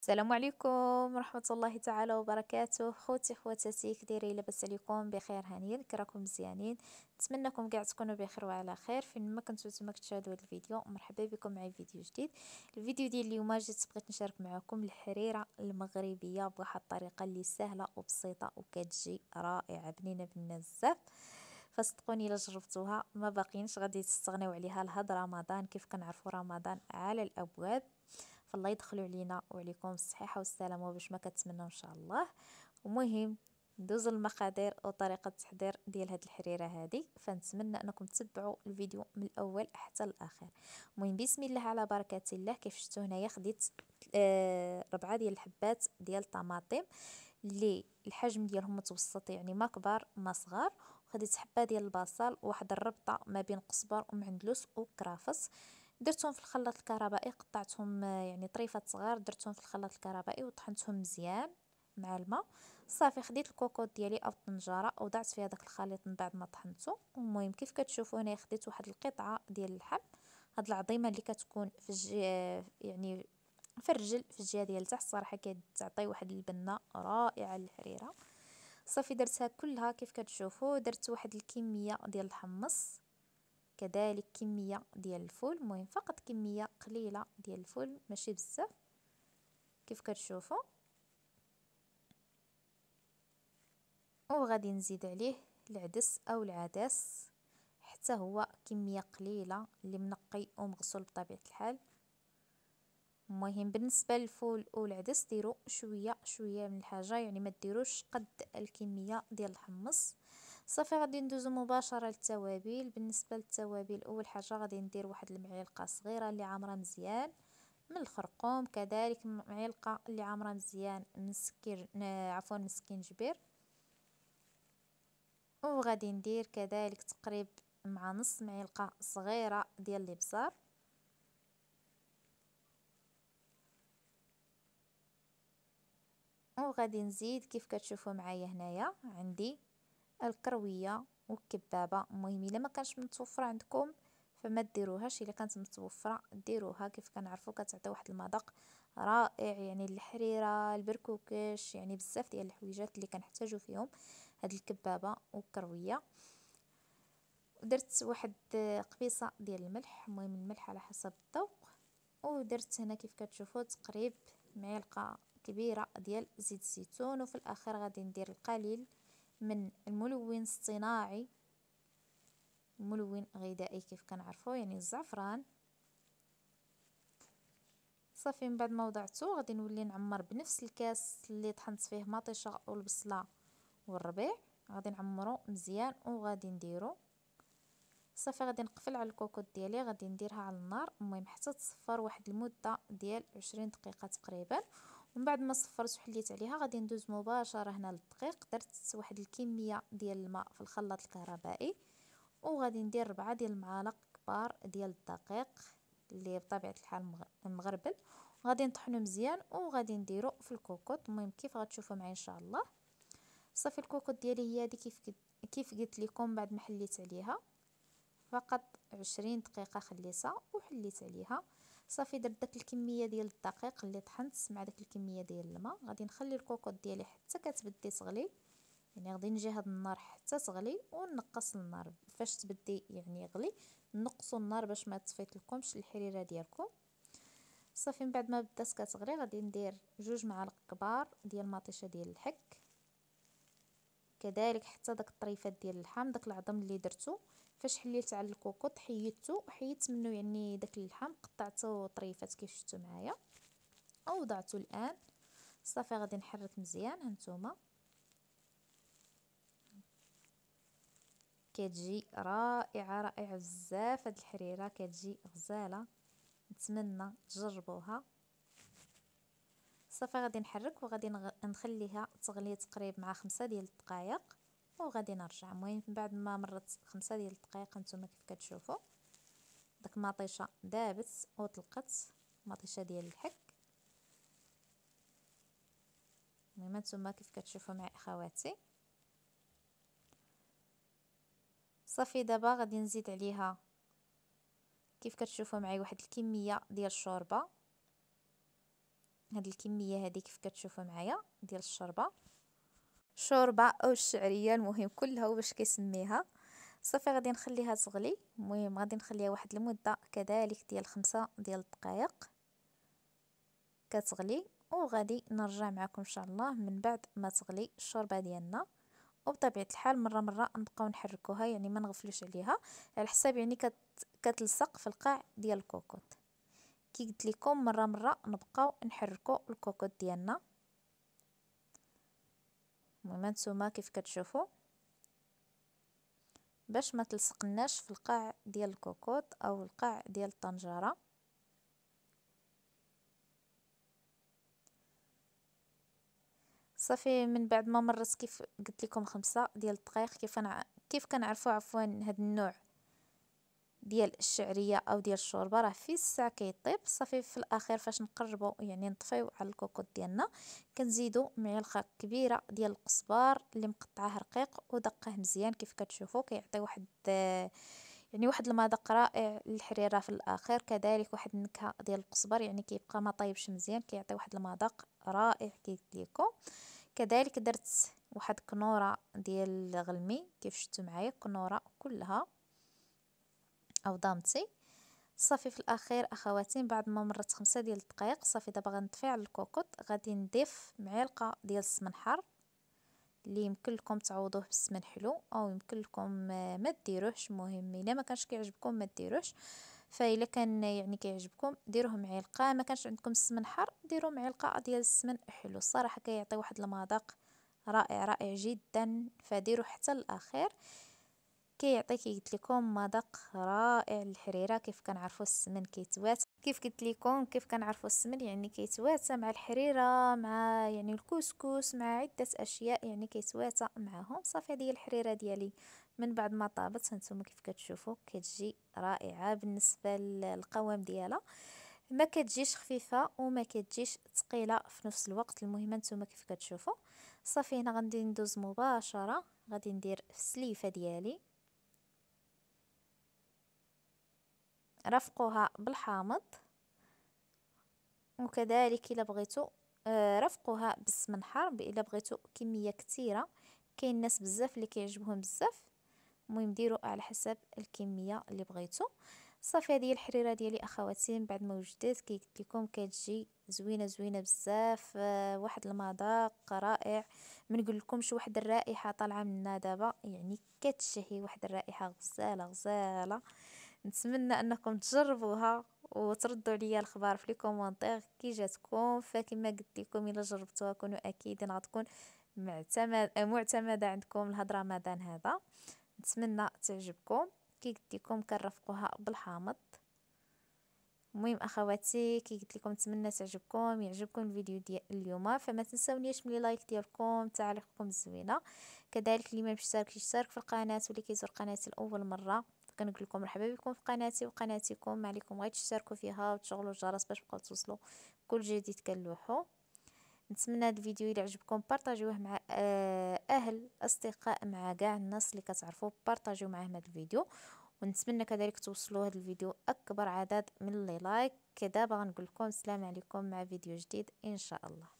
السلام عليكم ورحمة الله تعالى وبركاته. خوتي خواتاتي كديري لاباس عليكم بخير هانيين كراكم مزيانين. نتمنىكم كاع تكونوا بخير وعلى خير. فين ما كنتو نتوما كتشاهدوا هذا الفيديو مرحبا بكم معي فيديو جديد. الفيديو ديال اليوم جيت بغيت نشارك معكم الحريرة المغربية بواحد الطريقة اللي سهلة وبسيطة وكتجي رائعة بنينة بزاف فصدقوني إلا جربتوها ما باقينش غادي تستغناو عليها لهاد رمضان. كيف كنعرفوا رمضان؟ على الأبواب. فالله يدخلوا علينا وعليكم الصحيحه والسلامة باش ما كتمنوا إن شاء الله. ومهم ندوزو المقادير وطريقة التحضير ديال هاد الحريرة هذه فنتمنى أنكم تتبعوا الفيديو من الأول حتى الآخر. المهم بسم الله على بركة الله. كيف شفتوا هنايا؟ خديت آه ربعة ديال الحبات ديال الطماطم اللي الحجم ديالهم متوسط يعني ما كبار ما صغار. خديت حبة ديال البصل واحد الربطة ما بين قزبر ومعندلوس وكرافس درتهم في الخلاط الكهربائي قطعتهم يعني طريفات صغار درتهم في الخلاط الكهربائي وطحنتهم مزيان مع الماء. صافي خديت الكوكوط ديالي أو الطنجرة وضعت فيها داك الخليط من بعد ما طحنته المهم كيف كتشوفوا هنا خديت واحد القطعة ديال اللحم هاد العظيمة اللي كتكون في الجي يعني في الرجل في الجهة ديال تحت الصراحه كتعطي واحد البنة رائعة للحريرة. صافي درتها كلها كيف كتشوفوا درت واحد الكمية ديال الحمص كذلك كمية ديال الفول. المهم فقط كمية قليلة ديال الفول. ماشي بزاف. كيف كتشوفوا وغادي نزيد عليه العدس أو العدس. حتى هو كمية قليلة اللي منقي ومغسول بطبيعة الحال. المهم بالنسبة للفول والعدس ديروا شوية شوية من الحاجة. يعني ما ديروش قد الكمية ديال الحمص. صافي غادي ندوزو مباشرة للتوابل. بالنسبة للتوابل أول حاجة غادي ندير واحد المعلقة صغيرة اللي عامرة مزيان من الخرقوم. كذلك معلقة اللي عامرة مزيان من سكر عفوا من سكينجبير. وغادي ندير كذلك تقريب مع نص معلقة صغيرة ديال الابزار وغادي نزيد كيف كتشوفوا معايا هنايا عندي الكروية والكبابة. المهم إلا ما كانش متوفرة عندكم فما ديروهاش. إلا كانت متوفرة ديروها. كيف كنعرفوا كتعطي واحد المذاق رائع يعني الحريرة البركوكش يعني بزاف ديال الحويجات اللي كنحتاجو فيهم. هاد الكبابة والكروية. درت واحد قبيصة ديال الملح. المهم الملح على حسب الذوق. ودرت هنا كيف كتشوفوا تقريب معلقة كبيرة ديال زيت الزيتون. وفي الآخر غادي ندير القليل. من الملون الصناعي. ملون غذائي كيف كنعرفوا يعني الزعفران. صافي من بعد ما وضعته غادي نولي نعمر بنفس الكاس اللي طحنت فيه مطيشة والبصله والربيع. غادي نعمرو مزيان وغادي نديرو. صافي غادي نقفل على الكوكوط ديالي غادي نديرها على النار. المهم حتى تصفر واحد المدة ديال عشرين دقيقة تقريبا. ومن بعد ما صفرت وحليت عليها غادي ندوز مباشرة هنا للدقيق. درت واحد الكمية ديال الماء في الخلاط الكهربائي وغادي ندير ربعة ديال المعالق كبار ديال الدقيق اللي بطبيعة الحال مغربل. غادي نطحنو مزيان وغادي نديرو في الكوكوط. المهم كيف غتشوفوا معايا إن شاء الله. صافي الكوكوط ديالي هي هذه كيف كيف قلت لكم بعد ما حليت عليها. فقط عشرين دقيقة خليتها وحليت عليها. صافي درت داك الكمية ديال الدقيق اللي طحنت مع داك الكمية ديال الماء. غادي نخلي الكوكوط ديالي حتى كتبدي تغلي يعني غادي نجي هاد النار حتى تغلي ونقص النار. فاش تبدي يعني يغلي نقصوا النار باش ما تطفيت لكمش الحريرة ديالكم. صافي من بعد ما بدات كتغلي غادي ندير جوج معالق كبار ديال المطيشه ديال الحك. كذلك حتى داك الطريفات ديال اللحم داك العظم اللي درتو فاش حليت على الكوكوط حيدته حيدت منه يعني داك اللحم قطعته طريفات كيف شفتوا معايا. وضعته الآن. صافي غادي نحرك مزيان هانتوما كتجي رائعة رائعة بزاف. هاد الحريرة كتجي غزالة. نتمنى تجربوها. صافي غادي نحرك وغادي نخليها تغلي تقريبا مع خمسة ديال الدقائق وغادي نرجع. المهم بعد ما مرت خمسة ديال الدقائق نتوما كيف كتشوفوا داك المطيشه دابت وطلقت مطيشة ديال الحك. المهم نتوما كيف كتشوفوا مع اخواتي. صافي دابا غادي نزيد عليها. كيف كتشوفوا معي واحد الكمية ديال الشوربة. هاد الكمية هذه كيف كتشوفوا معايا ديال الشوربة. شوربة أو الشعرية المهم كلها واش كيسميها. صافي غادي نخليها تغلي. المهم غادي نخليها واحد المدة كذلك ديال خمسة ديال الدقائق كتغلي وغادي نرجع معكم إن شاء الله من بعد ما تغلي الشوربة ديالنا. وبطبيعة الحال مرة مرة نبقاو نحركوها يعني ما نغفلوش عليها. على حساب يعني كت كتلصق في القاع ديال الكوكوط كي قلت لكم مرة مرة نبقاو نحركو الكوكوط ديالنا. المهم نتوما كيف كتشوفوا باش ما تلصقناش في القاع ديال الكوكوط أو القاع ديال الطنجرة. صافي من بعد ما مرت كيف قلت لكم خمسة ديال الدقائق كيف أنا كيف كنعرفوا عفوا هاد النوع؟ ديال الشعرية أو ديال الشوربة راه في الساعة كيطيب صافي في الأخير فاش نقربوا يعني نطفيو على الكوكوط ديالنا كنزيدوا معلقة كبيرة ديال القزبر اللي مقطعة رقيق ودقه مزيان كيف كتشوفوا كيعطي واحد يعني واحد المذاق رائع للحريرة في الأخير. كذلك واحد النكهة ديال القزبر يعني كيبقى ما طايبش مزيان كيعطي واحد المذاق رائع كيف ليكم كذلك درت واحد كنورة ديال غلمي كيف شفتوا معايا كنورة كلها. أو ضامتي. صافي في الأخير أخواتي بعد ما مرت خمسة ديال الدقائق صافي دابا غنطفي على الكوكوط. غادي نضيف معلقة ديال السمن حار اللي يمكن لكم تعوضوه بالسمن حلو أو يمكن لكم ما ديروهش. المهم إلا ما كانش كيعجبكم ما ديروهش. فاذا كان يعني كيعجبكم ديروه معلقة. ما كانش عندكم السمن حار ديروا معلقة ديال السمن حلو. الصراحه كيعطي واحد المذاق رائع رائع جدا. فديروا حتى الأخير. كيعطي كي قلت لكم مذاق رائع للحريرة. كيف كنعرفوا السمن كيتوات؟ كيف قلت لكم كيف كنعرفوا السمن؟ يعني كيتواتى مع الحريرة مع يعني الكسكس مع عدة أشياء يعني كيتواتى معاهم. صافي هذه الحريرة ديالي. من بعد ما طابت هانتوما كيف كتشوفوا كتجي رائعة بالنسبة للقوام ديالها. ما كتجيش خفيفة وما كتجيش ثقيلة في نفس الوقت. المهم نتوما كيف كتشوفوا صافي هنا غادي ندوز مباشرة. غادي ندير السليفة ديالي. رفقوها بالحامض وكذلك إلا بغيتو آه، رفقوها بالسمن حار إلا بغيتو كمية كثيره كاين ناس بزاف اللي كيعجبهم بزاف. المهم ديروا على حسب الكمية اللي بغيتو. صافي هذه الحريرة ديالي أخواتي. من بعد ما وجدت كي قلت لكم كتجي زوينة زوينة بزاف آه، واحد المذاق رائع. ما نقول لكمش واحد الرائحة طالعة منا دابا يعني كتشهي واحد الرائحة غزالة غزالة. نتمنى أنكم تجربوها وتردوا عليا الخبر في les commentaires كي جاتكم فكما قلت لكم إلا جربتوها كونوا أكيد غتكون معتمد معتمدة عندكم لهاد رمضان هذا. نتمنى تعجبكم. كي قلت لكم كنرفقوها بالحامض. المهم أخواتي كي قلت لكم نتمنى تعجبكم يعجبكم الفيديو ديال اليوم. فما تنساونيش من like ديالكم تعليقكم الزوينه كذلك اللي ما مشترك يشترك في القناة واللي كيزور قناتي لأول مرة. كنقول لكم مرحبا بكم في قناتي وقناتكم ما عليكم غير تشتركوا فيها وتشغلوا الجرس باش تبقاو توصلوا كل جديد كنلوحو. نتمنى هذا الفيديو إلى عجبكم بارطاجيوه مع آه، أهل أصدقاء مع كاع الناس اللي كتعرفوا بارطاجيو معاهم هذا الفيديو. ونتمنى كذلك توصلوا هذا الفيديو أكبر عدد من les likes. كذا باغا نقول لكم السلام عليكم مع فيديو جديد إن شاء الله.